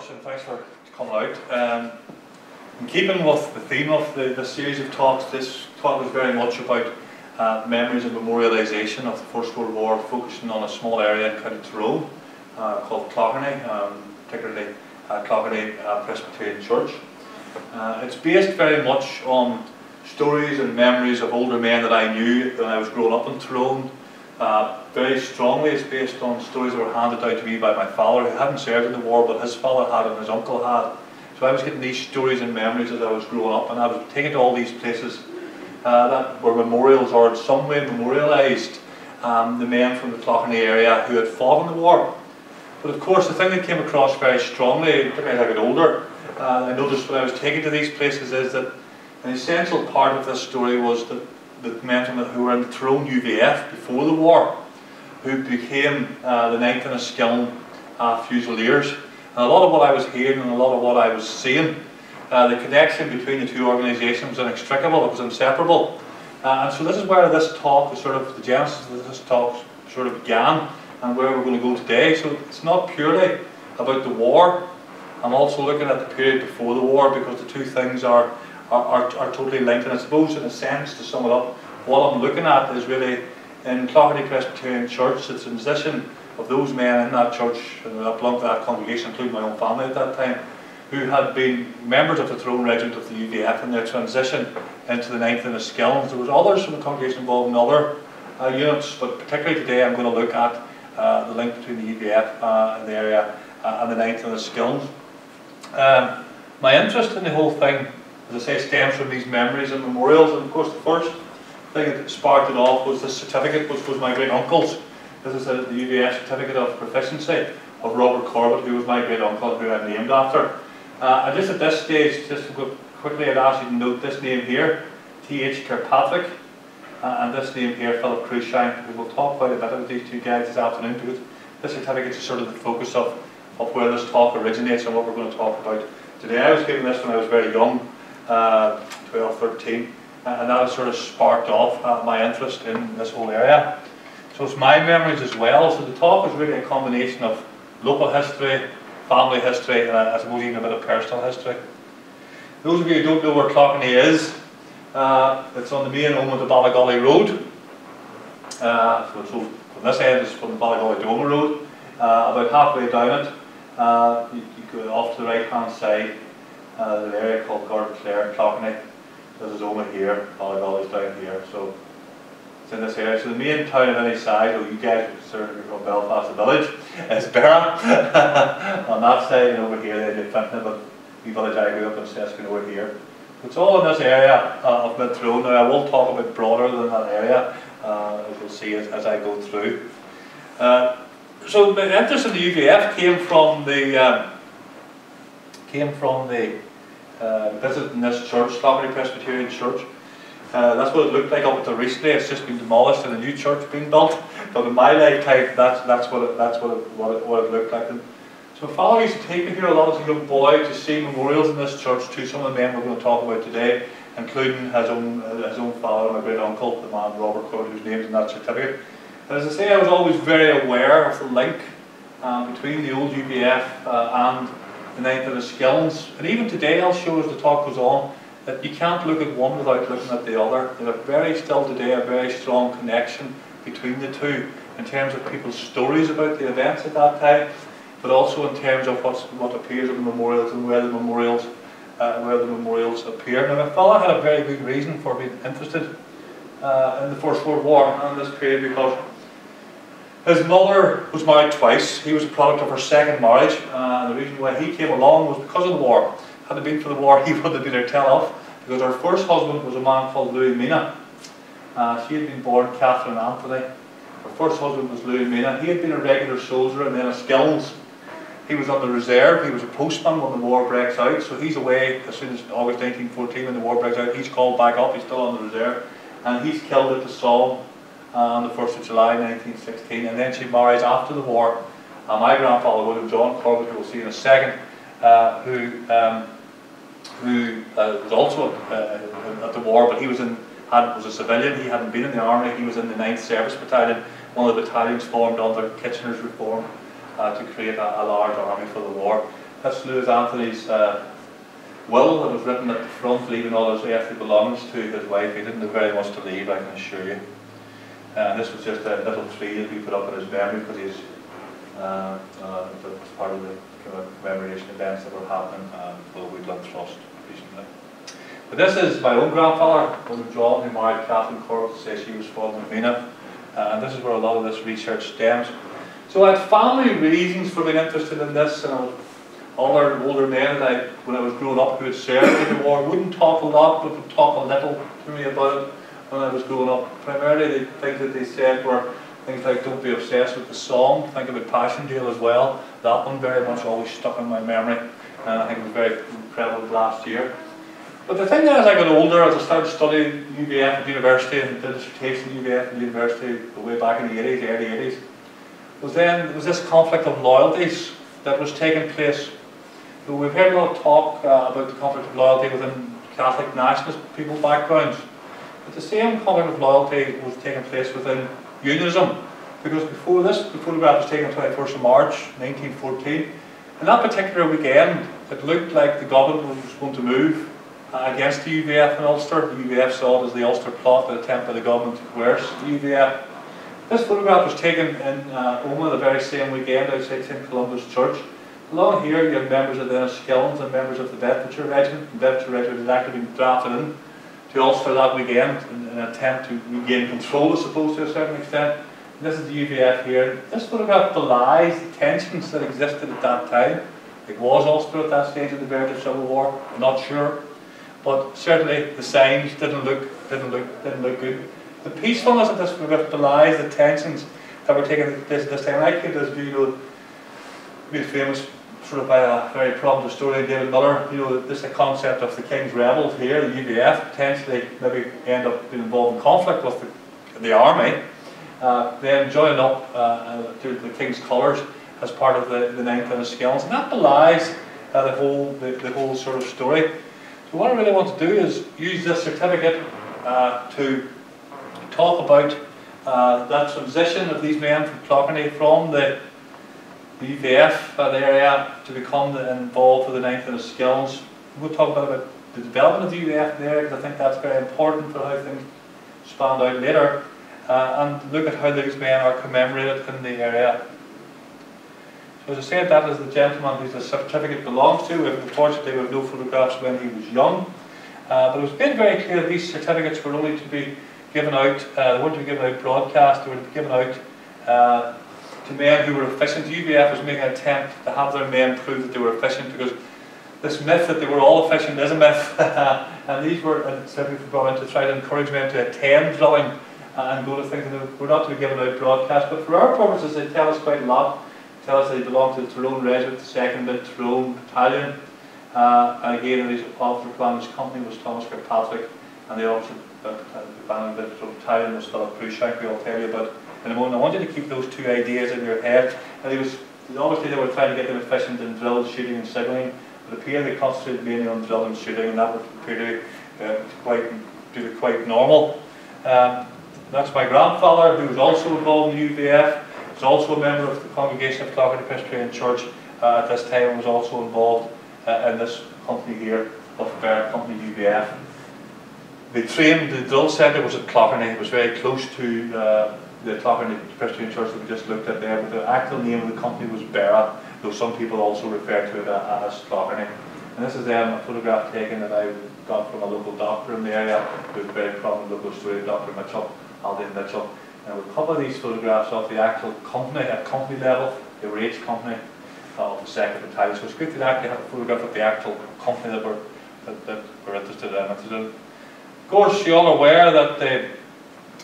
much and thanks for coming out. Um, in keeping with the theme of the, the series of talks, this talk was very much about uh, memories and memorialisation of the First World War, focusing on a small area in County Tyrone uh, called Clogherney, um, particularly uh, uh, Presbyterian Church. Uh, it's based very much on stories and memories of older men that I knew when I was growing up in Tyrone, uh, very strongly it's based on stories that were handed down to me by my father, who hadn't served in the war, but his father had and his uncle had. So I was getting these stories and memories as I was growing up, and I was taken to all these places uh, that were memorials or in some way memorialised um, the men from the Clogherney area who had fought in the war. But of course, the thing that came across very strongly, particularly as I got older, uh, I noticed when I was taken to these places is that an essential part of this story was that the men who were in the Tyrone UVF before the war, who became uh, the 9th Enniskillen uh, Fusiliers. And a lot of what I was hearing and a lot of what I was seeing, uh, the connection between the two organisations was inextricable, it was inseparable. Uh, and so this is where this talk, sort of the genesis of this talk sort of began and where we're going to go today. So it's not purely about the war. I'm also looking at the period before the war because the two things are are, are, are, totally linked. And I suppose, in a sense, to sum it up, what I'm looking at is really in Clogherney Presbyterian Church, it's a position of those men in that church, and that belonged to that congregation, including my own family at that time, who had been members of the Tyrone Regiment of the UVF in their transition into the 9th Enniskillens. There was others from the congregation involved in other uh, units, but particularly today I'm going to look at uh, the link between the UVF uh, in the area uh, and the 9th Enniskillens. Um, my interest in the whole thing as I say, stems from these memories and memorials. And of course, the first thing that sparked it off was this certificate, which was my great uncle's. This is the UVF certificate of proficiency of Robert Corbett, who was my great uncle, who I'm named after. Uh, and just at this stage, just quickly, I'd ask you to note this name here, T.H. Kirkpatrick, uh, and this name here, Philip Cruikshank. We will talk quite a bit about these two guys this afternoon because this certificate is sort of the focus of, of where this talk originates and what we're going to talk about today. I was given this when I was very young, uh, 12, 13, and that sort of sparked off uh, my interest in this whole area. So it's my memories as well. So the talk is really a combination of local history, family history, and I suppose even a bit of personal history. Those of you who don't know where Clogherney is, uh, it's on the main home of the Ballygawley Road. Uh, so, so, from this end is from the Ballygawley Doma Road. Uh, about halfway down it, uh, you, you, go off to the right hand side, uh, the area called Gordon Clare, Clogherney. There's a zone here, Ballygawley's down here. So it's in this area. So the main town of any side, or you guys would certainly from Belfast the village, is Beragh. On that side and over here they did Fintona, but the village I grew up in Seskin over here. It's all in this area uh, of Mid Tyrone. Now I will talk a bit broader than that area, uh, as you'll see as, as I go through. Uh, so the interest in the UVF came from the um, came from the uh, visiting this church, Clogherney Presbyterian Church. Uh, that's what it looked like up until recently. It's just been demolished and a new church being built. But in my lifetime, that's that's what it, that's what it, what it, what it looked like. And so father used to take me here a lot as a young boy to see memorials in this church to some of the men we're going to talk about today, including his own his own father, and my great uncle, the man Robert Corbett, who's named in that certificate. And as I say, I was always very aware of the link um, between the old UVF uh, and the 9th Enniskillens. And even today I'll show as the talk goes on that you can't look at one without looking at the other. There's a very still today a very strong connection between the two in terms of people's stories about the events at that time, but also in terms of what's, what appears in the memorials and where the memorials uh, where the memorials appear. Now my father had a very good reason for being interested uh, in the First World War and this period because his mother was married twice. He was a product of her second marriage. Uh, and the reason why he came along was because of the war. Had it been for the war, he would have been her tell-off. Because her first husband was a man called Louis Mina. Uh, she had been born Catherine Anthony. Her first husband was Louis Mina. He had been a regular soldier and then a skills. He was on the reserve. He was a postman when the war breaks out. So he's away as soon as August 1914 when the war breaks out. He's called back up. He's still on the reserve. And he's killed at the Somme on the 1st of July 1916, and then she marries after the war. Uh, my grandfather, William John Corbett, who we'll see in a second, uh, who um, who uh, was also uh, at the war, but he was in had, was a civilian. He hadn't been in the army. He was in the 9th Service Battalion, one of the battalions formed under Kitchener's reform uh, to create a, a, large army for the war. That's Louis Anthony's uh, will that was written at the front, leaving all his earthly belongings to his wife. He didn't have very much to leave, I can assure you. And this was just a little tree that we put up in his memory because he's uh, uh, part of the commemoration events that were happening and well, we'd love trust recently. But this is my own grandfather, William John, who married Catherine Corbett to say she was from Mina. Uh, and this is where a lot of this research stems. So I had family reasons for being interested in this, and I other older men that I, when I was growing up who had served in the war wouldn't talk a lot, but would talk a little to me about it when I was growing up. Primarily, the things that they said were things like don't be obsessed with the Somme, think about Passchendaele as well. That one very much always stuck in my memory, and I think it was very prevalent last year. But the thing is, as I got older, as I started studying UVF at university and did a dissertation at UVF at university way back in the 80s, early 80s, was then was this conflict of loyalties that was taking place we've heard a lot of talk uh, about the conflict of loyalty within Catholic nationalist people backgrounds. But the same conflict of loyalty was taking place within unionism. Because before this, the photograph was taken on 21st of March 1914. In that particular weekend, it looked like the government was going to move uh, against the UVF in Ulster. The UVF saw it as the Ulster plot, the attempt by the government to coerce the UVF. This photograph was taken in uh, Omagh the very same weekend outside St Columba's Church. Along here you have members of the Enniskillens and members of the Bedfordshire Regiment. The Bedfordshire Regiment has actually been drafted in to Ulster that weekend in an attempt to regain control, I suppose, to a certain extent. And this is the UVF here. This photograph belies the tensions that existed at that time. It was Ulster at that stage of the British Civil War, I'm not sure. But certainly the signs didn't look, didn't look, didn't look good. The peacefulness of this photograph belies the tensions that were taking place at this time. I to this you know, famous sort of by a very prominent historian, David Miller, you know, this concept of the King's rebels here, the UVF, potentially maybe end up being involved in conflict with the, the army, uh, then joining up uh, uh, to the King's colours as part of the, the Ninth Enniskillens, and that belies uh, the whole the, the, whole sort of story. So what I really want to do is use this certificate uh, to talk about uh, that transition of these men from Clogherney from the the UVF uh, area to become the, involved with the ninth Enniskillens. We'll talk about, about the development of the UVF there because I think that's very important for how things spanned out later. Uh, and look at how these men are commemorated in the area. So as I said, that is the gentleman who the certificate belongs to. Unfortunately, we have no photographs when he was young. Uh, but it was made very clear that these certificates were only to be given out, uh, they weren't to be given out broadcast, they were to be given out uh, to men who were efficient. The UVF was making an attempt to have their men prove that they were efficient because this myth that they were all efficient is a myth. and these were simply brought in to try to encourage men to attend drilling and go to things that were not to be given out broadcast. But for our purposes, they tell us quite a lot. They tell us they belong to the Tyrone Regiment, the 2nd Tyrone Battalion. Uh, and again, the officer commanders company was Thomas Kirkpatrick, and the officer uh, the battalion was Philip Cruikshank, we all tell you about in a moment. I want you to keep those two ideas in your head. And he was obviously they were trying to get them efficient in drill, shooting, and signalling. But it appeared they concentrated mainly on drill and shooting, and that would appear to uh, quite to be quite normal. Um, that's my grandfather, who was also involved in the UVF. Was also a member of the congregation of Clogherney Presbyterian Church uh, at this time, and was also involved uh, in this company here of Bear Company UVF. They trained, the drill centre was at Clogherney, it was very close to uh, the Clogherney Presbyterian Church that we just looked at there, but the actual name of the company was Beragh, though some people also refer to it as Clogherney. And this is then a photograph taken that I got from a local doctor in the area, who's a very prominent local story, Dr. Mitchell, Aldin Mitchell. And couple of these photographs of the actual company at company level, the RH company of the second battalion. So it's good to actually have a photograph of the actual company that we're, that, that we're interested in. Of course, you're all aware that the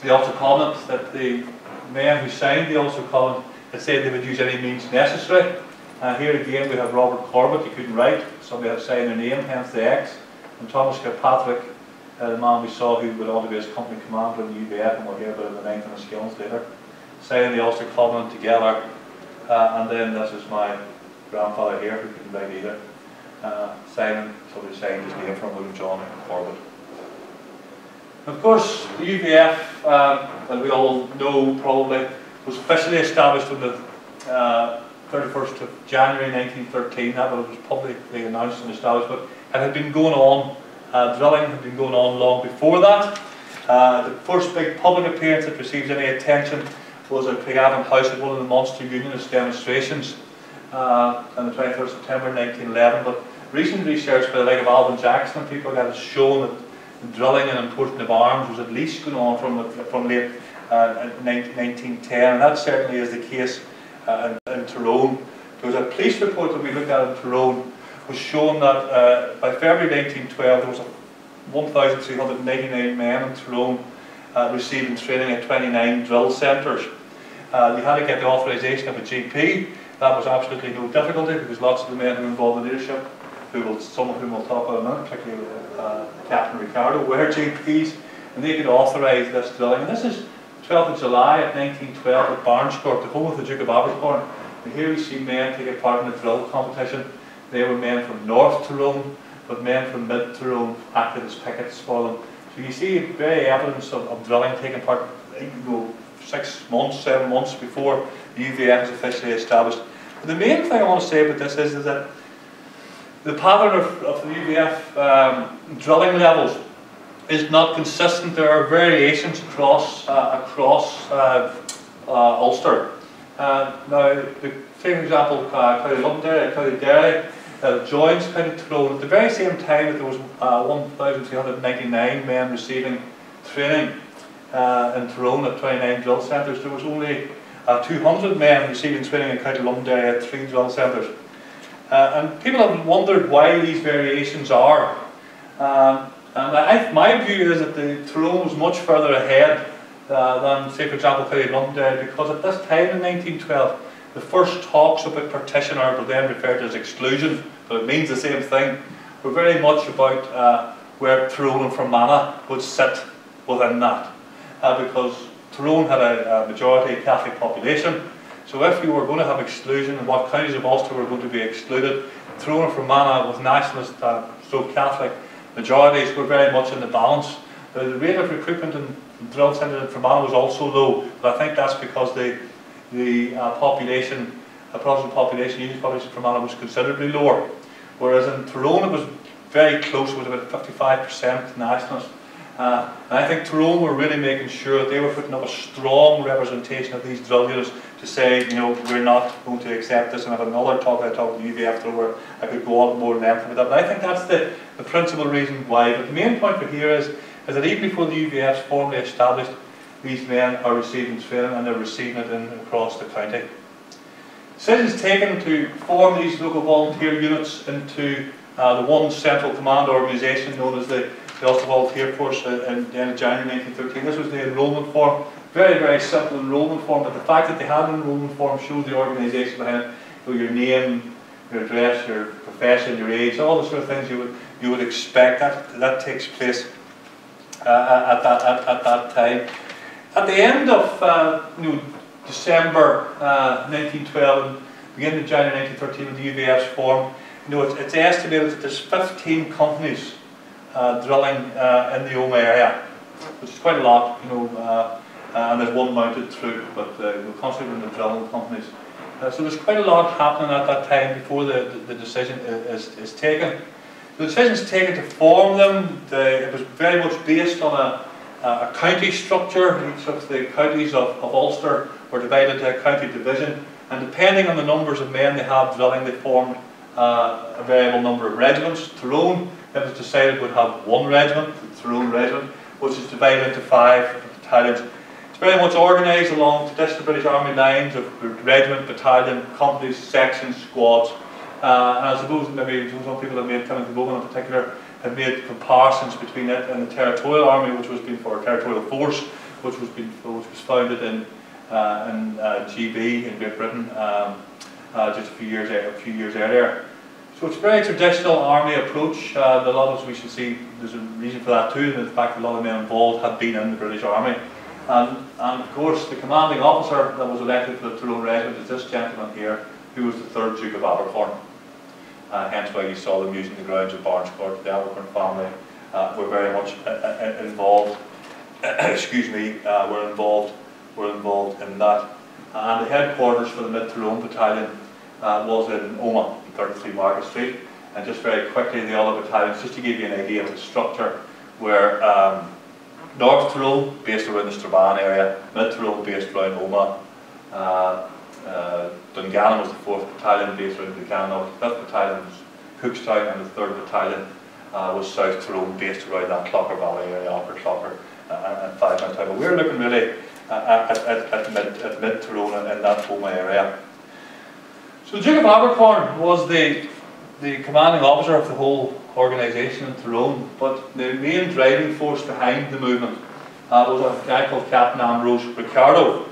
the Ulster Covenant that the men who signed the Ulster Covenant had said they would use any means necessary. And here again we have Robert Corbett, he couldn't write, somebody had signed their name, hence the X. And Thomas Kirkpatrick, uh, the man we saw who would to be his company commander in the UVF, and we'll hear about in the 9th and the skills later, signing the Ulster Covenant together. Uh, and then this is my grandfather here, who couldn't write either, uh, signing, somebody signed his name from William John Corbett. Of course, the UVF, um, as we all know probably, was officially established on the uh, 31st of January 1913, that was publicly announced and established, but it had been going on, uh, drilling had been going on long before that. Uh, the first big public appearance that received any attention was at Craigavon House at one of the Munster Unionist demonstrations uh, on the 23rd of September 1911. But recent research by the like of Alvin Jackson and people has shown that drilling and importing of arms was at least going on from, from late uh, 1910, and that certainly is the case uh, in, in, Tyrone. There was a police report that we looked at in Tyrone was shown that uh, by February 1912 there was 1,399 men in Tyrone uh, receiving training at 29 drill centres. Uh, you had to get the authorisation of a GP. That was absolutely no difficulty because lots of the men who were involved in leadership, who will, some of whom we'll talk about in a minute, particularly uh, Captain Ricardo, were GPs, and they could authorise this drilling. And this is 12th of July of 1912 at Baronscourt, the home of the Duke of Abercorn. And here we see men taking part in the drill competition. They were men from North Tyrone, but men from Mid Tyrone acted as pickets for them. So you see very evidence of, of drilling taking part you know, six months, seven months before the UVF is officially established. But the main thing I want to say about this is, is that the pattern of, of the UVF um, drilling levels is not consistent. There are variations across uh, across uh, uh, Ulster. Uh, now, the, for example, uh, County Londonderry, County Derry, uh, joins County Tyrone at the very same time that there was uh, 1,399 men receiving training uh, in Tyrone at 29 drill centres. There was only uh, 200 men receiving training in County Londonderry at three drill centres. Uh, and people have wondered why these variations are. Um, and I, my view is that the Tyrone was much further ahead uh, than, say, for example, County Londonderry, because at this time in 1912, the first talks about partition, or then referred to as exclusion, but it means the same thing, were very much about uh, where Tyrone and Fermanagh would sit within that. Uh, because Tyrone had a, a, majority Catholic population, so if you were going to have exclusion what counties of Ulster were going to be excluded, Tyrone and Fermanagh with nationalist, uh, so Catholic majorities were very much in the balance. The rate of recruitment in drill centres in Fermanagh was also low, but I think that's because they the uh, population, the Protestant population, Union population for Fermanagh was considerably lower. Whereas in Tyrone it was very close, it was about 55% nationalist. Uh, and I think Tyrone were really making sure that they were putting up a strong representation of these drill units to say, you know, we're not going to accept this. And have another talk I talked to the UVF after where I could go on more length with that. But I think that's the, the principal reason why. But the main point for here is, is that even before the UVF's formally established, these men are receiving training and they're receiving it in, across the county. Decisions taken to form these local volunteer units into uh, the one central command organisation known as the, the Ulster Volunteer Force in, in January 1913. This was the enrolment form. Very, very simple enrolment form, but the fact that they had an enrolment form shows the organisation behind it. So your name, your address, your profession, your age, all the sort of things you would you would expect. That that takes place uh, at that at, at that time. At the end of uh, you know, December uh, 1912 beginning of January 1913 when the UVF's formed, you know, it's, it's, estimated that there's 15 companies uh, drilling uh, in the Omagh area, which is quite a lot, you know, uh, and there's one mounted troop, but uh, we're concentrating on the drilling companies. so there's quite a lot happening at that time before the, the, the decision is, is taken. The decision is taken to form them, the, it was very much based on a uh, a county structure. Each of the counties of, of Ulster were divided into a county division, and depending on the numbers of men they had drilling, they formed uh, a variable number of regiments. Tyrone, it was decided, would have one regiment, the Tyrone Regiment, which is divided into five battalions. It's very much organised along the traditional British Army lines of regiment, battalion, companies, sections, squads. Uh, and I suppose maybe some people that have made, Kenneth Bowen in particular, have made comparisons between it and the territorial army, which was been for a territorial force, which was which was founded in uh, in uh, GB in Great Britain um, uh, just a few years a few years earlier. So it's a very traditional army approach. Uh, a lot of us we should see there's a reason for that too, and the fact that a lot of men involved had been in the British Army. And, and of course, the commanding officer that was elected for the Tyrone Regiment is this gentleman here, who was the third Duke of Abercorn. Uh, hence why you saw them using the grounds of Baronscourt. The Abercorn family uh, were very much uh, uh, involved. excuse me, were involved. Were involved in that. And the headquarters for the Mid Tyrone Battalion uh, was in Omagh, 33 Market Street. And just very quickly, in the other battalions, just to give you an idea of the structure, were um, North Tyrone, based around the Strabane area, Mid Tyrone, based around Omagh, uh, uh, Dungannon was the 4th Battalion, based around Dungannon, 5th Battalion was Cookstown, and the 3rd Battalion uh, was South Tyrone, based around that Clogher Valley area, Upper Clogher, uh, and Five Mile But we're looking really at, at, at, mid, at mid and in that Omagh area. So the Duke of Abercorn was the, the commanding officer of the whole organisation in Tyrone, but the main driving force behind the movement uh, was a guy called Captain Ambrose Ricardo.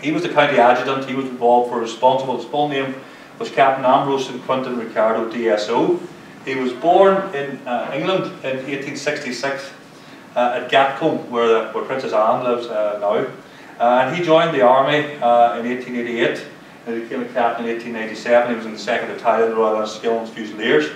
He was the county adjutant, he was involved for responsible, his full name was Captain Ambrose and Quintin Ricardo DSO. He was born in uh, England in 1866 uh, at Gatcombe, where, the, where Princess Anne lives uh, now. Uh, and he joined the army uh, in 1888 and became a captain in 1897. He was in the 2nd Battalion, Royal Enniskillen Fusiliers.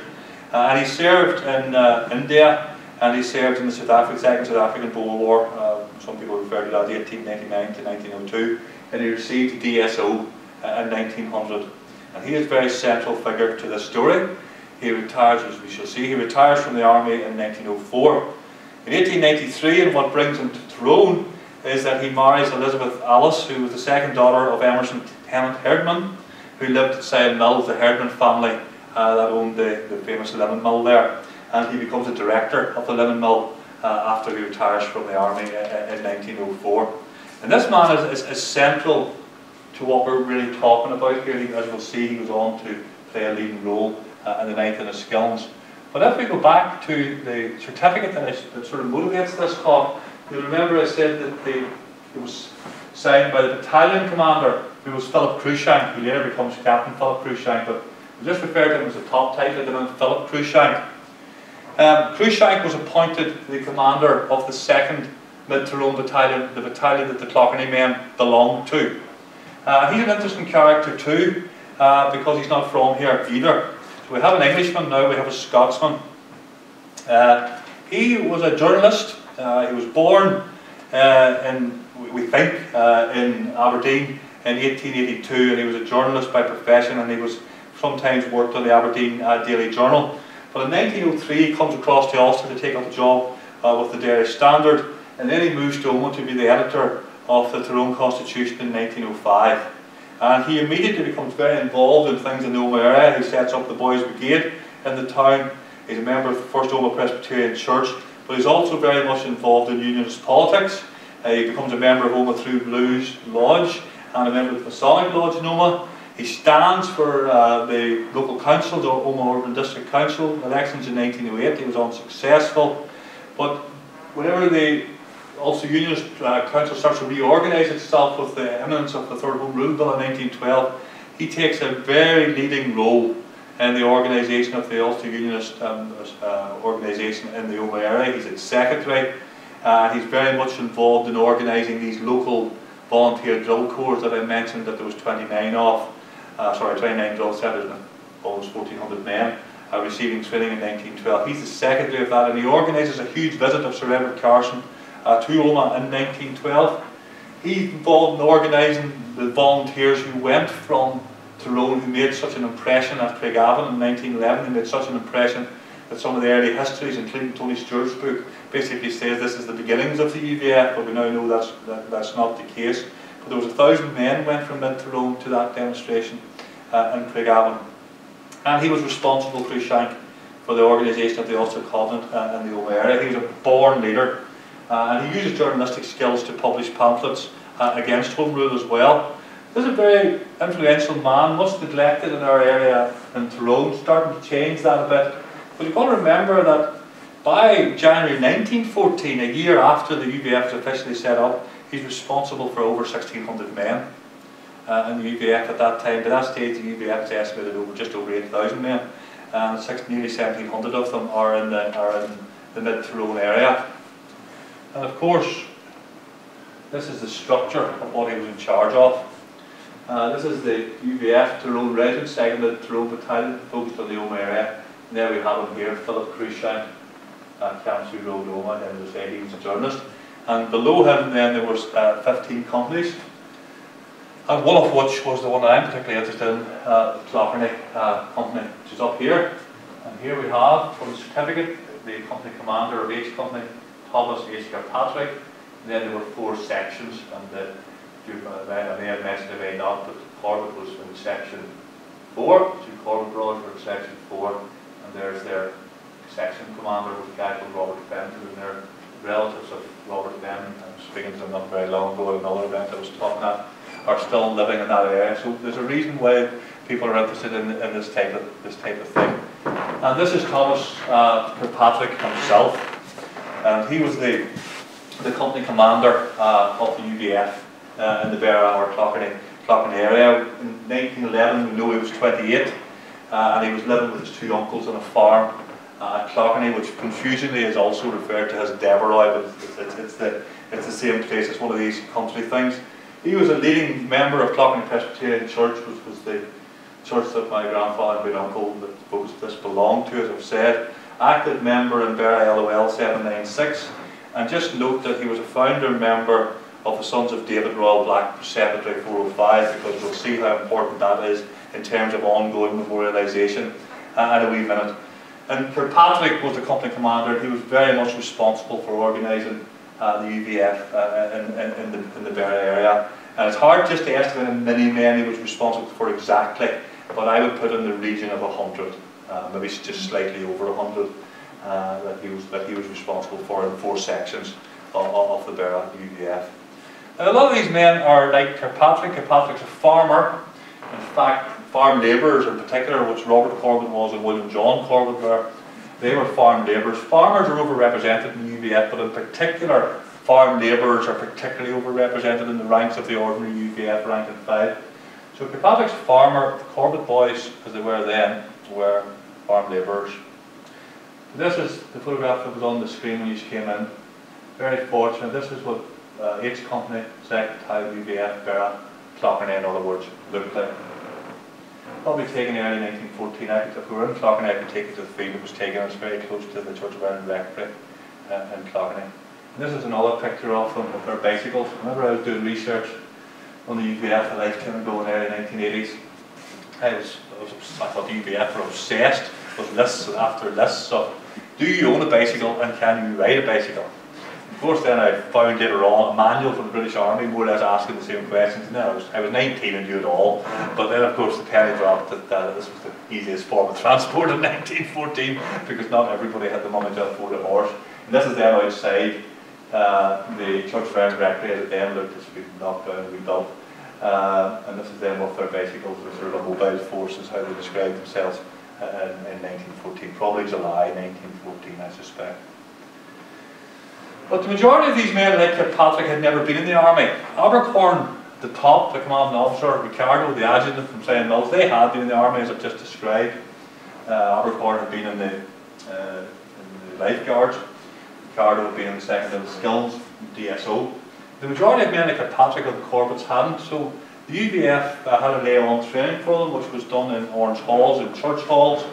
Uh, and he served in uh, India and he served in the South African, Second South African Boer War. Uh, some people refer to that 1899 to 1902. And he received DSO uh, in 1900. And he is a very central figure to this story. He retires, as we shall see, he retires from the army in 1904. In 1893, and what brings him to Tyrone, is that he marries Elizabeth Alice, who was the second daughter of Emerson Tennant Herdman, who lived at Sion Mills, the Herdman family uh, that owned the, the famous Lemon mill there. And he becomes a director of the Lemon mill uh, after he retires from the army in, in 1904. And this man is, is, is, central to what we're really talking about here. As we'll see, he goes on to play a leading role uh, in the Ninth Enniskillens. But if we go back to the certificate that, that sort of motivates this talk, you'll remember I said that the, it was signed by the battalion commander, who was Philip Cruikshank, who later becomes Captain Philip Cruikshank, but we just referred to him as the top title, the Philip Cruikshank. Um, Cruikshank was appointed the commander of the 2nd Mid-Tyrone Battalion, the battalion that the Clogherney men belonged to. Uh, he's an interesting character too, uh, because he's not from here either. So we have an Englishman now, we have a Scotsman. Uh, he was a journalist. Uh, he was born uh, in, we think, uh, in Aberdeen in 1882, and he was a journalist by profession, and he was sometimes worked on the Aberdeen uh, Daily Journal. But in 1903, he comes across to Ulster to take up a job uh, with the Derry Standard, and then he moves to Omagh to be the editor of the Tyrone Constitution in 1905. And he immediately becomes very involved in things in the Omagh area. He sets up the Boys Brigade in the town. He's a member of the First Omagh Presbyterian Church, but he's also very much involved in unionist politics. Uh, he becomes a member of Omagh Through Blues Lodge and a member of the Masonic Lodge in Omagh. He stands for uh, the local council, the Omagh Urban District Council elections in 1908. He was unsuccessful, but whenever the Ulster Unionist uh, Council starts to reorganise itself with the eminence of the Third Home Rule Bill in 1912, he takes a very leading role in the organisation of the Ulster Unionist um, uh, organisation in the Omagh area. He's its secretary. Uh, he's very much involved in organising these local volunteer drill corps that I mentioned that there was 29 of. Uh, sorry, 29 drill centres and almost 1,400 men uh, receiving training in 1912. He's the secretary of that and he organises a huge visit of Sir Edward Carson uh, to Omagh in 1912. He's involved in organising the volunteers who went from Tyrone, who made such an impression at Craigavon in 1911, who made such an impression that some of the early histories, including Tony Stewart's book, basically says this is the beginnings of the UVF, but we now know that's, that, that's not the case. But there was a thousand men went from mid Tyrone to that demonstration uh, in Craigavon. And he was responsible, Cruikshank, for the organisation of the Ulster Covenant in the area. He was a born leader uh, and he uses journalistic skills to publish pamphlets uh, against Home Rule as well. This is a very influential man, much neglected in our area in Tyrone, starting to change that a bit. But you've got to remember that by January 1914, a year after the UVF was officially set up, he's responsible for over 1,600 men uh, in the UVF at that time. By that stage, the UVF is estimated over just over 8,000 men, and six, nearly 1,700 of them are in the, are in the mid-Tyrone area. And of course, this is the structure of what he was in charge of. Uh, this is the UVF Tyrone Regiment, 2nd Tyrone Battalion, focused on the Omagh area. And there we have him here, Philip Cruikshank, at Camp Road, Omagh, and as I say, he was a journalist. And below him then there was uh, 15 companies. One of which was the one I'm particularly interested in, uh, the Clogherney uh, company, which is up here. And here we have, from the certificate, the company commander of each company, Thomas H. Kirkpatrick. And then there were four sections, and the, uh, I may have mentioned, I may not, but Corbett was in section four, two Corbett brothers were in section four, and there's their section commander was a guy called Robert Fenton, and they're relatives of Robert Fenton. I was speaking to them not very long ago at another event I was talking at, are still living in that area. So there's a reason why people are interested in, in this type of this type of thing. And this is Thomas uh, Kirkpatrick himself, and he was the the company commander uh, of the UVF uh, in the Beragh or Clogherney, Clogherney area. In 1911, we know he was 28, uh, and he was living with his two uncles on a farm uh, at Clogherney, which confusingly is also referred to as Devereux, but it's, it's, it's, the, it's the same place, it's one of these country things. He was a leading member of Clogherney Presbyterian Church, which was the church that my grandfather and my uncle that both this belonged to, as I've said. Active member in Beragh LOL 796. And just note that he was a founder member of the Sons of David Royal Black Preceptory 405 because we'll see how important that is in terms of ongoing memorialisation uh, in a wee minute. And Kirkpatrick was the company commander. He was very much responsible for organising uh, the UVF uh, in, in, in, the, in the Beragh area. And it's hard just to estimate how many men he was responsible for exactly, but I would put in the region of 100, uh, maybe just slightly over 100, uh, that, he was, that he was responsible for in four sections of, of the Beragh UVF. And a lot of these men are like Kirkpatrick. Kirkpatrick's a farmer. In fact, farm labourers in particular, which Robert Corbett was and William John Corbett were, they were farm labourers. Farmers are overrepresented in UVF, but in particular, farm labourers are particularly overrepresented in the ranks of the ordinary UVF rank and file. So Kirkpatrick's farmer, the Corbett boys, as they were then, were farm labourers. This is the photograph that was on the screen when you came in. Very fortunate. This is what uh, H Company, Type UVF, Beragh, Clogherney in other words, looked like. Probably taken early 1914. I could, if we were in I could take it to the field it was taken. It was very close to the Church of Ireland Rectory uh, in Clogherney. And this is another picture of them with their bicycles. Whenever I was doing research on the UVF a lifetime ago in the early 1980s, I was, I, was, I thought the UVF were obsessed with lists after lists of do you own a bicycle and can you ride a bicycle? Of course, then I found later on a manual from the British Army, more or less asking the same questions. No, I was, I was 19 and knew it all. But then, of course, the penny dropped that uh, this was the easiest form of transport in 1914 because not everybody had the money to afford a horse. And this is then outside uh, the Church Friends Rectory as it then looked as been knocked down and rebuilt. Uh, and this is them with their bicycles, the sort of mobile forces, how they describe themselves uh, in, in 1914, probably July 1914, I suspect. But the majority of these men, like Kirkpatrick, had never been in the army. Abercorn, the top, the commanding officer, Ricardo, the adjutant from Sion Mills, they had been in the army as I've just described. Uh, Abercorn had been in the, uh, in the lifeguards. Ricardo had been in the second level skills, DSO. The majority of men like Kirkpatrick and the Corbetts hadn't, so the UVF uh, had a lay-on training for them, which was done in orange halls and church halls.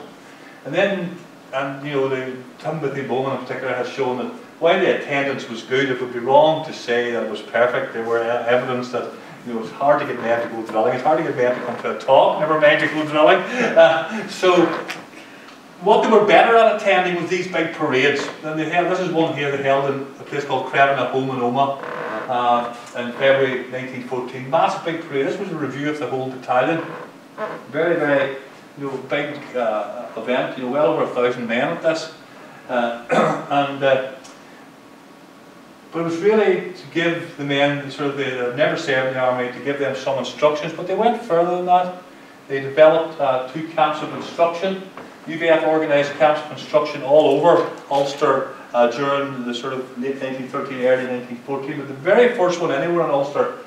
And then, and you know, the Timothy Bowman in particular has shown that while the attendance was good, it would be wrong to say that it was perfect. There were evidence that you know, it's hard to get men to go drilling. It's hard to get men to come to a talk, never mind to go drilling. Uh, so what they were better at attending was these big parades. And they held, this is one here they held in a place called Crevin home in Omagh uh, in February 1914. Massive big parade. This was a review of the whole battalion. Very, very you know, big uh, event. You know, well over a thousand men at this. Uh, and uh, but it was really to give the men, sort of, they had never served in the army, to give them some instructions, but they went further than that. They developed uh, two camps of instruction. UVF organised camps of instruction all over Ulster uh, during the sort of late 1913, early 1914. But the very first one anywhere in Ulster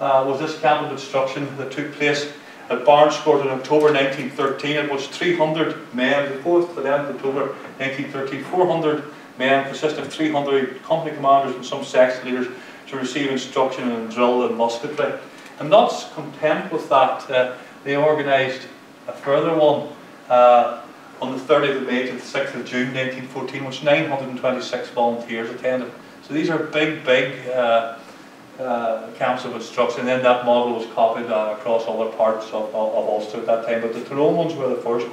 uh, was this camp of instruction that took place at Baronscourt in October 1913. It was 300 men, the 4th to the end of October 1913, 400 men consist of 300 company commanders and some section leaders to receive instruction in drill and musketry. And not content with that, uh, they organised a further one uh, on the 30th of May to the 6th of June 1914, which 926 volunteers attended. So these are big, big uh, uh, camps of instruction. And then that model was copied uh, across other parts of, of, of, Ulster at that time. But the Tyrone ones were the first.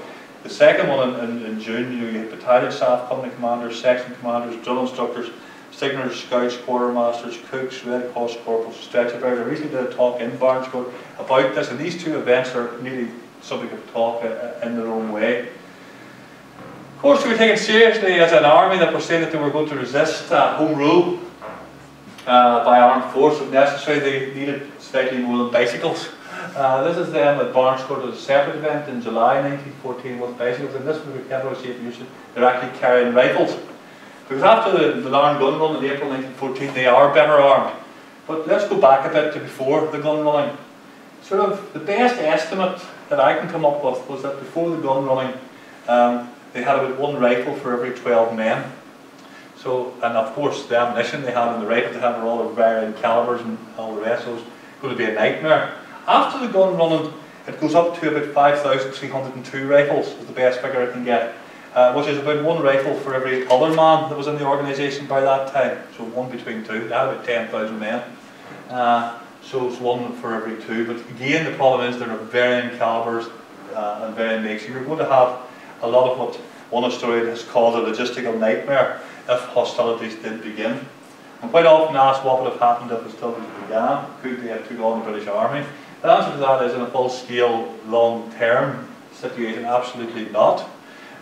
The second one in, in, in June, you, know, you had battalion staff, company commanders, section commanders, drill instructors, signers, scouts, quartermasters, cooks, Red Cross corporals, stretcher bearers. I recently did a talk in Baronscourt about this, and these two events are nearly something to talk uh, in their own way. Of course, we were taken seriously as an army that were saying that they were going to resist uh, home rule uh, by armed force if necessary. They needed slightly more than bicycles. Uh, this is them at Baronscourt as a separate event in July 1914 with bicycles, and this was capital safe use. They're actually carrying rifles. Because after the, Larne gun run in April 1914, they are better armed. But let's go back a bit to before the gun running. Sort of the best estimate that I can come up with was that before the gun running, um, they had about one rifle for every 12 men. So, and of course, the ammunition they had and the rifles they had were all of varying calibers and all the rest, so it was going to be a nightmare. After the gun running, it goes up to about 5,302 rifles, is the best figure I can get, uh, which is about one rifle for every other man that was in the organisation by that time. So one between two, they had about 10,000 men. Uh, so it's one for every two. But again, the problem is there are varying calibers uh, and varying makes. You're going to have a lot of what one historian has called a logistical nightmare if hostilities did begin. I'm quite often asked what would have happened if hostilities began. Could they have took on the British Army? The answer to that is in a full-scale, long-term situation, absolutely not.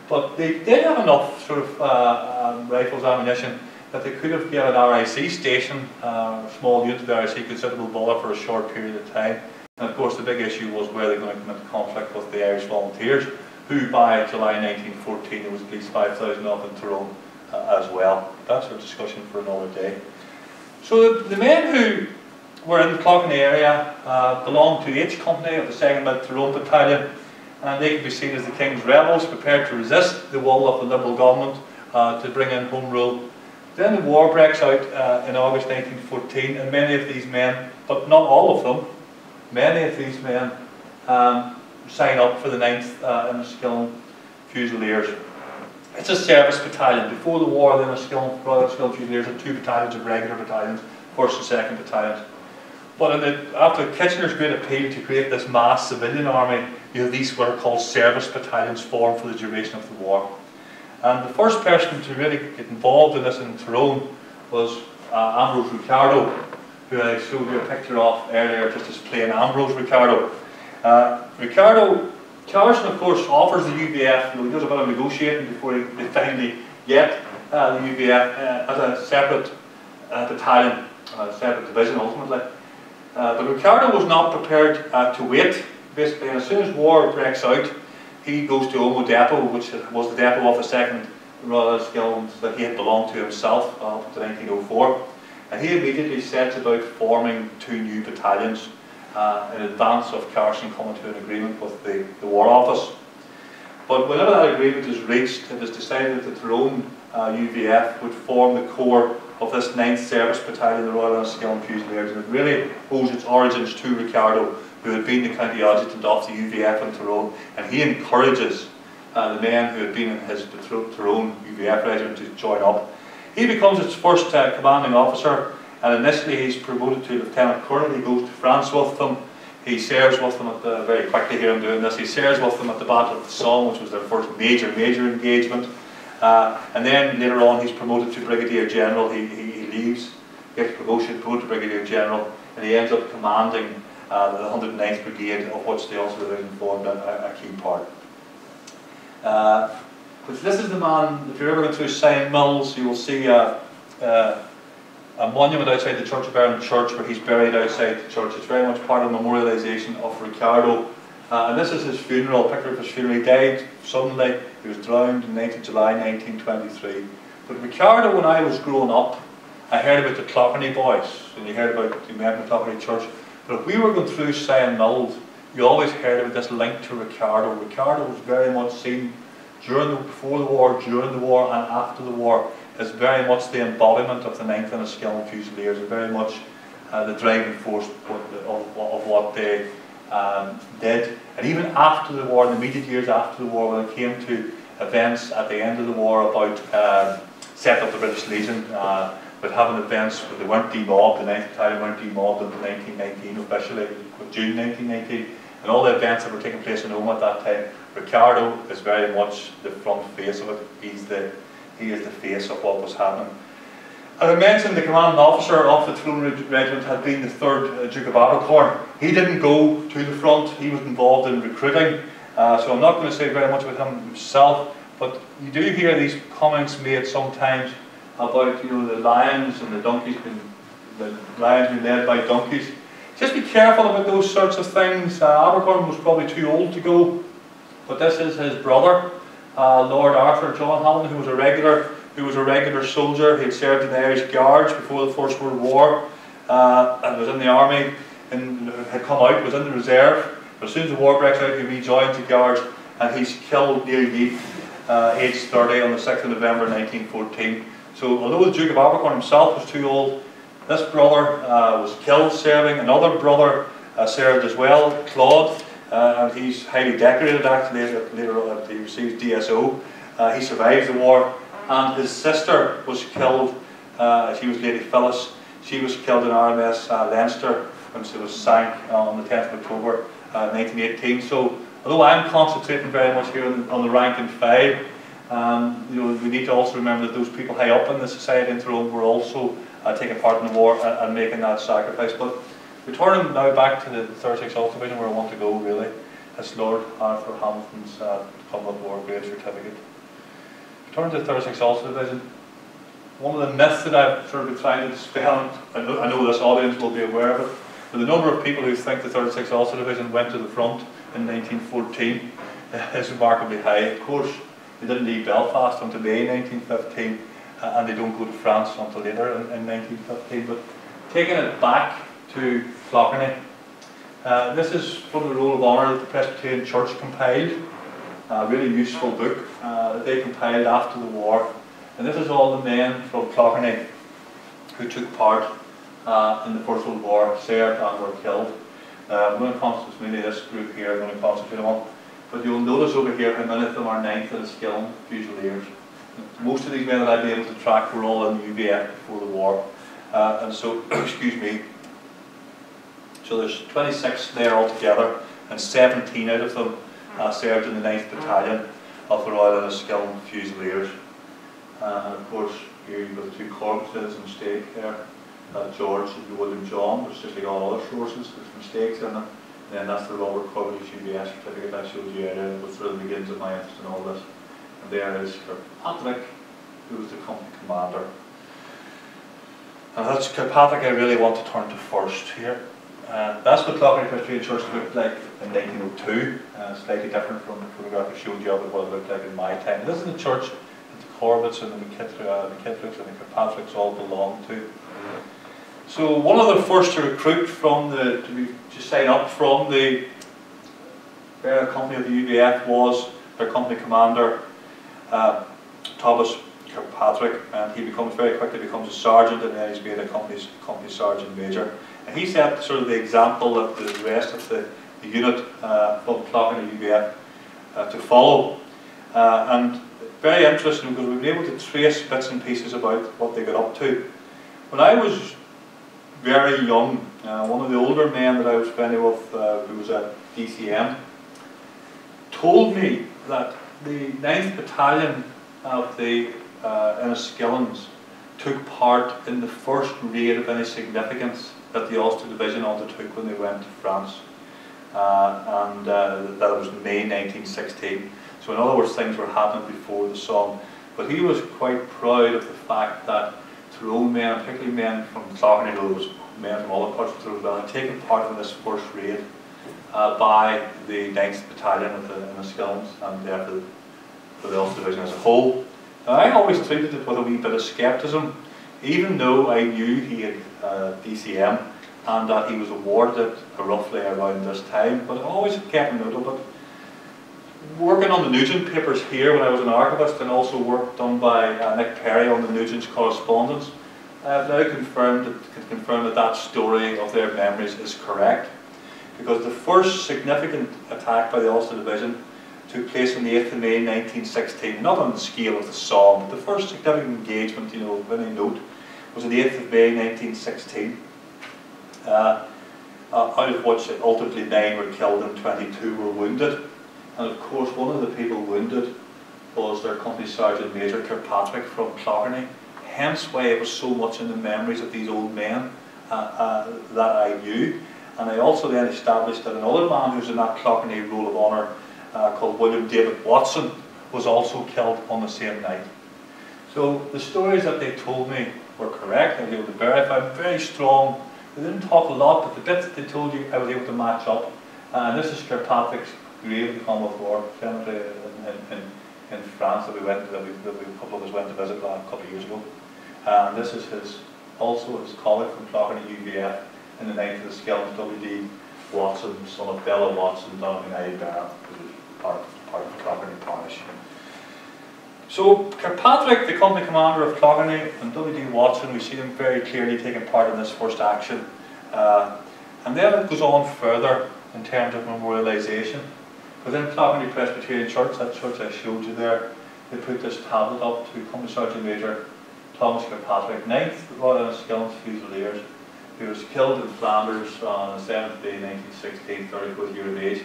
But they did have enough sort of uh, um, rifles ammunition that they could have given RIC station, uh, a small unit of the RIC, considerable bother for a short period of time. And of course the big issue was where they're going to come into conflict with the Irish Volunteers, who by July 1914 there was at least 5,000 up in Tyrone uh, as well. That's a discussion for another day. So the, the men who were in the Clogherney area uh, belonged to the H Company of the 2nd Mid Tyrone Battalion and they could be seen as the King's rebels prepared to resist the will of the Liberal government uh, to bring in Home Rule. Then the war breaks out uh, in August 1914 and many of these men, but not all of them, many of these men um, sign up for the 9th uh, Enniskillen Fusiliers. It's a service battalion. Before the war, the Enniskillen, Royal Enniskillen Fusiliers had two battalions of regular battalions, 1st and 2nd battalions. But the, after Kitchener's great appeal to create this mass civilian army, you know, these were called service battalions formed for the duration of the war. And the first person to really get involved in this in Tyrone was uh, Ambrose Ricardo, who I showed you a picture of earlier, just as plain Ambrose Ricardo. Uh, Ricardo, Carson of course offers the UVF, you know, he does a bit of negotiating before he, they finally get uh, the UVF uh, as a separate uh, battalion, a separate division ultimately. Uh, but Ricardo was not prepared uh, to wait. Basically, as soon as war breaks out, he goes to Omagh Depot, which was the depot of the second Royal Guild that he had belonged to himself uh, up to 1904. And he immediately sets about forming two new battalions uh, in advance of Carson coming to an agreement with the, the War Office. But whenever that agreement is reached, it is decided that the Tyrone uh, UVF would form the core of this 9th Service Battalion, the Royal Enniskillen Fusiliers, and it really owes its origins to Ricardo, who had been the county adjutant of the UVF in Tyrone, and he encourages uh, the men who had been in his Tyrone UVF regiment to join up. He becomes its first uh, commanding officer, and initially he's promoted to lieutenant colonel. He goes to France with them. He serves with them at the, very quickly here I'm doing this. He serves with them at the Battle of the Somme, which was their first major, major engagement. Uh, and then later on he's promoted to Brigadier General, he, he, he leaves, gets promotion, promoted to Brigadier General, and he ends up commanding uh, the 109th Brigade, of which the Ulster Division formed a, a, key part. Uh, but this is the man, if you're ever going through Sion Mills, you will see a, a, a monument outside the Church of Ireland Church where he's buried outside the church. It's very much part of the memorialisation of Ricardo uh, and this is his funeral, picture of his funeral. He died suddenly, he was drowned in 19 July 1923. But Ricardo, when I was growing up, I heard about the Clogherney boys, and you heard about the men in Clogherney Church. But if we were going through Sion Mills, you always heard about this link to Ricardo. Ricardo was very much seen during the, before the war, during the war, and after the war as very much the embodiment of the 9th and Enniskillen Fusiliers, and very much uh, the driving force of, of, of what they um, did. And even after the war, in the immediate years after the war, when it came to events at the end of the war about uh, setting up the British Legion, uh, with having events where they weren't demobbed, the 9th Battalion weren't demobbed until 1919 officially, June 1919, and all the events that were taking place in Rome at that time. Ricardo is very much the front face of it. He's the, he is the face of what was happening. As I mentioned, the commanding officer of the Tyrone Regiment had been the 3rd uh, Duke of Abercorn. He didn't go to the front, he was involved in recruiting, uh, so I'm not going to say very much about him himself, but you do hear these comments made sometimes about you know the lions and the donkeys being the lions being led by donkeys. Just be careful about those sorts of things. Uh, Abercorn was probably too old to go, but this is his brother, uh, Lord Arthur John Hamilton, who was a regular who was a regular soldier. He had served in the Irish Guards before the First World War uh, and was in the army and had come out, was in the reserve. But as soon as the war breaks out, he rejoined the Guards and he's killed near Ypres, uh, aged 30 on the 6th of November 1914. So although the Duke of Abercorn himself was too old, this brother uh, was killed serving. Another brother uh, served as well, Claude, uh, and he's highly decorated actually. Later on, he receives DSO. Uh, he survives the war and his sister was killed. Uh, she was Lady Phyllis. She was killed in RMS uh, Leinster when she was sank on the 10th of October uh, 1918. So although I'm concentrating very much here on, on the rank and file, um, you know, we need to also remember that those people high up in the society in Tyrone were also uh, taking part in the war and, and, making that sacrifice. But returning now back to the 36th Ulster Division where I want to go really, it's Lord Arthur Hamilton's uh, Commonwealth War Grade Certificate. Turn to 36 Ulster Division. One of the myths that I've sort of been trying to dispel, I know, I know this audience will be aware of it, but the number of people who think the 36 Ulster Division went to the front in 1914 is remarkably high. Of course, they didn't leave Belfast until May 1915, uh, and they don't go to France until later in, in 1915. But taking it back to Clogherney, uh, this is from the Roll of Honour that the Presbyterian Church compiled a really useful book uh, that they compiled after the war. And this is all the men from Clogherney who took part uh, in the First World War, served and were killed. Uh, I'm going to concentrate mainly this group here, I'm going to concentrate on. But you'll notice over here how many of them are ninth Enniskillen Fusiliers. Most of these men that I've been able to track were all in the UVF before the war. Uh, and so, excuse me, so there's 26 there altogether, and 17 out of them uh, served in the 9th Battalion of the Royal Enniskillen Fusiliers. Uh, and of course, here you've got the two corpses and stake there. Uh, George and William John, which just like all other sources, there's mistakes in them. And then that's the Robert Cornish UVF certificate I showed you earlier, which really begins of my interest in all this. And there is Kirkpatrick, who was the company commander. And that's Kirkpatrick I really want to turn to first here. Uh, that's what Clogherney Presbyterian Church looked like in 1902, uh, slightly different from the photograph I showed you of what it looked like in my time. This is the church that the Corbetts and the McKittricks uh, and the Kirkpatricks all belong to. So one of the first to recruit from the, to, be, to sign up from the uh, company of the UVF was their company commander, uh, Thomas Kirkpatrick, and he becomes very quickly becomes a sergeant, and then he's made a company, company sergeant major. And he set sort of the example of the rest of the, the unit uh, from Clogherney UVF uh, to follow. Uh, and very interesting because we've been able to trace bits and pieces about what they got up to. When I was very young, uh, one of the older men that I was friendly with, uh, who was at DCM, told me that the 9th Battalion of the uh, Enniskillens took part in the first raid of any significance that the Ulster Division undertook when they went to France. Uh, and uh, that was May 1916. So in other words, things were happening before the Somme. But he was quite proud of the fact that Tyrone men, particularly men from Clogherney, there men from other parts of Tyrone, had taken part in this first raid uh, by the 9th Battalion of the Enniskillens and therefore for the Ulster Division as a whole. Now, I always treated it with a wee bit of scepticism, even though I knew he had uh, DCM and that he was awarded roughly around this time, but I always kept note of. Working on the Nugent papers here when I was an archivist and also work done by uh, Nick Perry on the Nugent's correspondence, I have now confirmed that, that that story of their memories is correct because the first significant attack by the Ulster Division took place on the 8th of May 1916, not on the scale of the Somme, but the first significant engagement, you know, when I note, was on the 8th of May 1916, uh, out of which ultimately nine were killed and 22 were wounded. And of course, one of the people wounded was their company sergeant major Kirkpatrick from Clogherney. Hence why it was so much in the memories of these old men uh, uh, that I knew. And I also then established that another man who's in that Clogherney Roll of Honour uh, called William David Watson was also killed on the same night. So the stories that they told me were correct. I was able to verify very strong. They didn't talk a lot, but the bits that they told you, I was able to match up. Uh, and this is Kirkpatrick's grave, the Commonwealth War Cemetery in, in, in, France that we went that, we, that we, a couple of us went to visit last couple of years ago. Uh, and this is his also his colleague from Clogherney UVF in the night of the Skelms, W.D. Watson, son of Bella Watson, who was part, part of Clogherney Parish. So Kirkpatrick, the company commander of Clogherney, and W.D. Watson, we see them very clearly taking part in this first action. Uh, and then it goes on further in terms of memorialisation. Within Clogherney Presbyterian Church, that church I showed you there, they put this tablet up to Company Sergeant Major Thomas Kirkpatrick, 9th Royal Enniskillen Fusiliers, who was killed in Flanders on the 7th day 1916, 34 year of age.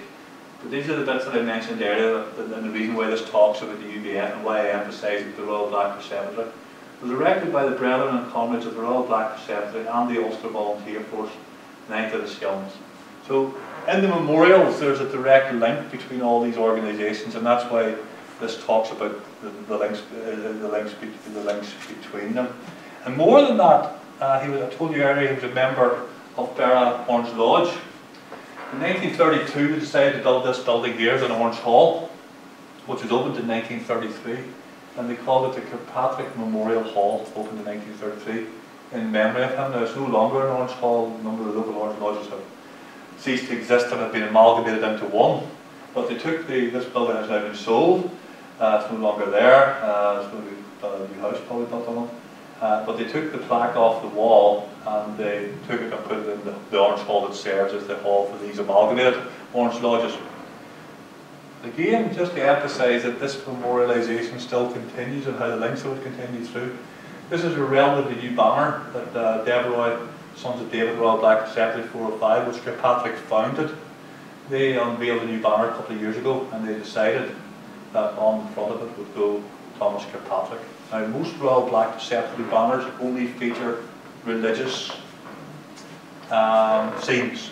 But these are the bits that I mentioned earlier, and the reason why this talks about the UVF and why I emphasise the Royal Black Preceptory. It was erected by the brethren and comrades of the Royal Black Preceptory and the Ulster Volunteer Force, 9th of the Skillings. So in the memorials there's a direct link between all these organisations and that's why this talks about the, the links, uh, the, links the links between them. And more than that, uh, he was, I told you earlier, he was a member of Beragh Orange Lodge, in 1932, they decided to build this building here, an Orange Hall, which was opened in 1933, and they called it the Kirkpatrick Memorial Hall, opened in 1933, in memory of him. Now, it's no longer an Orange Hall, a number of the local Orange Lodges have ceased to exist and have been amalgamated into one. But they took the, this building has now been sold, uh, it's no longer there, uh, it's going to be a new house probably built on it. Uh, but they took the plaque off the wall and they took it and put it in the, the orange hall that serves as the hall for these amalgamated orange lodges. Again, just to emphasise that this memorialisation still continues and how the links of it continue through. This is a relatively new banner that uh, Deveroy, Sons of David Royal Black Assembly 405, which Kirkpatrick founded. They unveiled a new banner a couple of years ago and they decided that on the front of it would go Thomas Kirkpatrick. Now, most Royal Black Preceptory banners only feature religious um, scenes,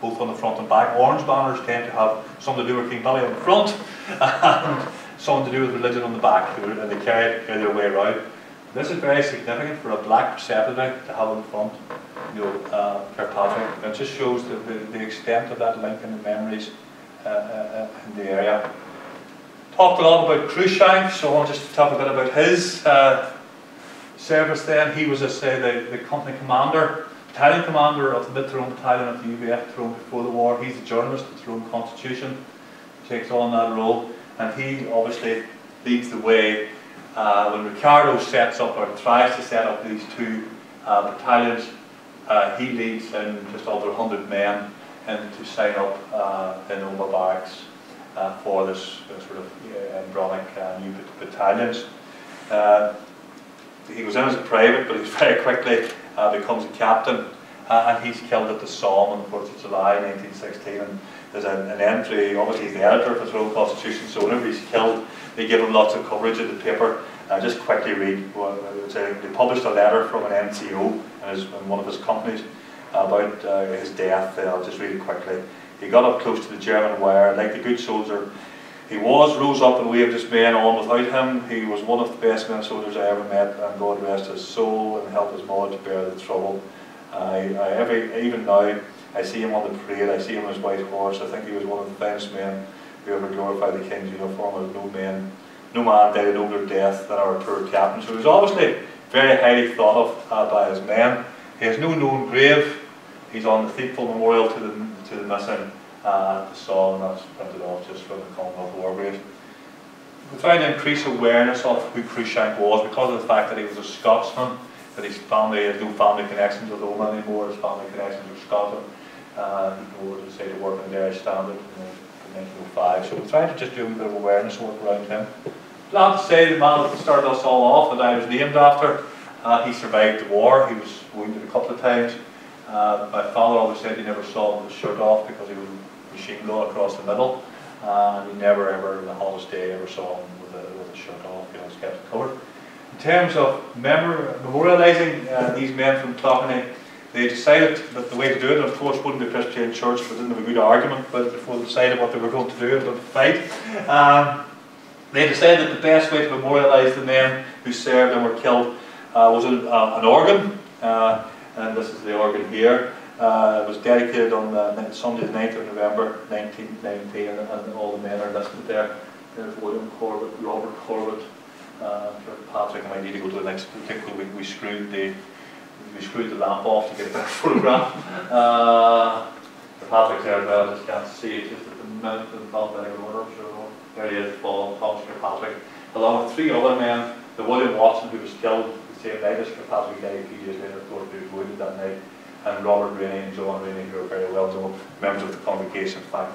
both on the front and back. Orange banners tend to have something to do with King Billy on the front and something to do with religion on the back, and they carry it the other way around. This is very significant for a black preceptory to have on the front, you know, uh, Kirkpatrick. It just shows the, the, the, extent of that link and the memories uh, uh, uh in the area. Talked a lot about Cruikshank, so I want just to talk a bit about his uh, service then. He was, as I say, the, the company commander, battalion commander of the Mid-Tyrone Battalion of the Tyrone before the war. He's a journalist at Tyrone Constitution, takes on that role, and he obviously leads the way uh, when Ricardo sets up or tries to set up these two uh, battalions. Uh, he leads in just over 100 men and to sign up uh, in Omagh Barracks uh, for this sort of embryonic uh, new battalions. He goes in as a private, but he very quickly uh, becomes a captain, uh, and he's killed at the Somme on the 4th of July 1916. And there's an, an, entry, obviously he's the editor of his own constitution, so whenever he's killed, they give him lots of coverage in the paper. I uh, just quickly read, well, they published a letter from an NCO in, his, in one of his companies about uh, his death. I'll just read it quickly. He got up close to the German wire, like the good soldier he was, rose up and waved his men on without him. He was one of the best men soldiers I ever met, and God rest his soul and help his mother to bear the trouble. I, I every, even now, I see him on the parade, I see him on his white horse. I think he was one of the finest men who ever glorified the King's uniform. There's no man, no man died a nobler death than our poor captain. So he was obviously very highly thought of uh, by his men. He has no known grave. He's on the Thiepval Memorial to the, to the missing uh, the song that's printed off just from the Commonwealth War Grave. We trying to increase awareness of who Cruikshank was because of the fact that he was a Scotsman, that his family has no family connections with Omagh anymore, his family connections with Scotland. Uh, he was decided to work in the Irish Standard in 1905. So we're trying to just do a bit of awareness work around him. Glad to say the man that started us all off that I was named after Uh, he survived the war, he was wounded a couple of times. Uh, my father always said he never saw him with his shirt off because he was machine gun across the middle. And he never ever, in the hottest day, ever saw him with a, with a shirt off. He always kept it covered. In terms of memor memorialising uh, these men from Clogherney, they decided that the way to do it, of course, wouldn't be Presbyterian Church, but didn't have a good argument but before they decided what they were going to do and to fight. Um, they decided that the best way to memorialise the men who served and were killed uh, was an, uh, an organ, uh, and this is the organ here. Uh, it was dedicated on Sunday the 9th of November 1919, and, and, all the men are listed there. There's William Corbett, Robert Corbett, uh, Patrick, and I need to go to the next particular. We, we screwed the we screwed the lamp off to get a better photograph. Uh, Patrick's there as well, I just can't see it just at the minute in alphabetical order. So there he is, Paul Thomas Kirkpatrick, along with three other men. The William Watson, who was killed the same night as Kirkpatrick died a few years later, of course, he was wounded that night, and Robert Rainey and John Rainey, who are very well known members of the congregation. In fact,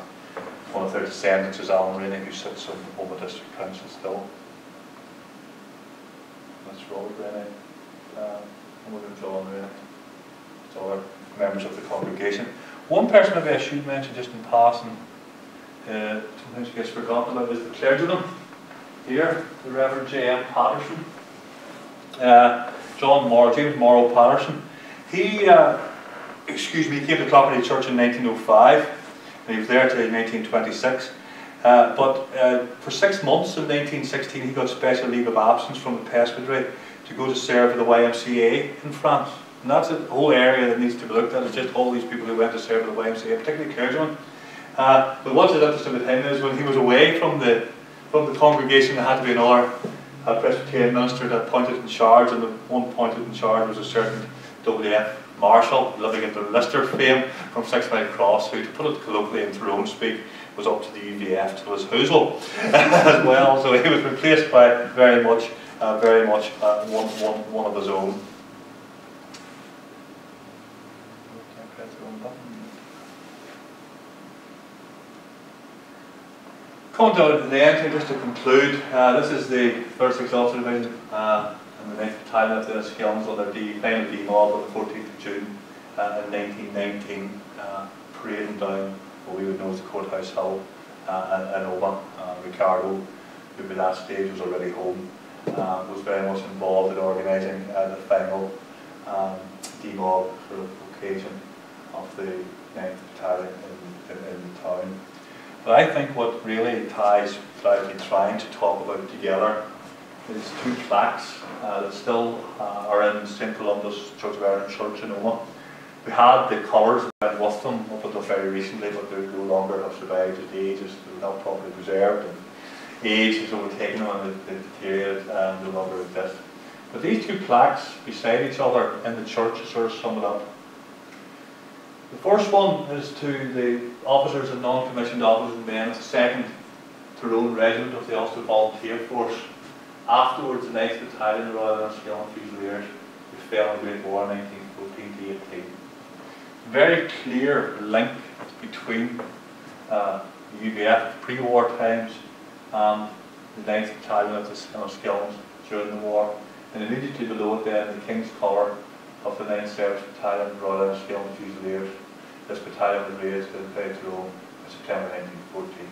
one of their descendants is Alan Rainey, who sits on Omagh District Council still. That's Robert Rainey. Um, William John Rainey. It's other members of the congregation. One person maybe I should mention just in passing, uh, sometimes gets forgotten about, is the clergyman here, the Reverend J.M. Patterson. Uh, John Morrow, James Morrow Patterson. He, uh, excuse me, he came to Clogherney Church in 1905, and he was there till 1926. Uh, but uh, for six months in 1916, he got special leave of absence from the presbytery to go to serve for the YMCA in France. And that's a whole area that needs to be looked at. It's just all these people who went to serve for the YMCA, particularly clergymen. Uh, but what's interesting with him is when he was away from the from the congregation, there had to be another Presbyterian minister that appointed in charge, and the one appointed in charge was a certain W.F. Marshall, living in Drumlister fame from Six Mile Cross, who, to put it colloquially in Tyrone speak, was up to the UVF to his hoozle as well. So he was replaced by very much, uh, very much uh, one, one, one of his own. Coming to the end, just to conclude, uh, this is the first Exalted Division uh, and the 9th Battalion of the Skillings on their final D mob on the 14th of June uh, in 1919, uh, parading down what we would know as the Courthouse Hill uh, in, in Omagh. Uh, Ricardo, who by that stage was already home, uh, was very much involved in organising uh, the final um, demob sort of occasion of the 9th Battalion in, in, in the town. But I think what really ties what I've been trying to talk about together is two plaques uh, that still uh, are in St Columba's Church of Ireland Church in Omagh. We had the colours with them up until very recently, but they no longer have survived as the age is not properly preserved and age has overtaken them and they, deteriorated and no longer exist. But these two plaques beside each other in the church sort of sum it up. The first one is to the officers and non-commissioned officers and men, the second Tyrone Regiment of the Ulster Volunteer Force. Afterwards, the 9th Battalion Royal Enniskillen Fusiliers, who fell in the Great War in 1914 to 18. Very clear link between uh, the UVF pre-war times and the 9th Battalion of the Enniskillens during the war. And immediately below it then, the King's Colour of the 9th Service Battalion Royal Enniskillen Fusiliers this battalion was raised in Tyrone in September 1914.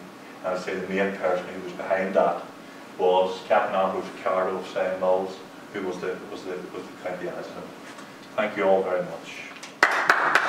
And I'd say the main person who was behind that was Captain Andrew Ricardo of Sion Mills, who was the, was the, was the county adjutant. Thank you all very much.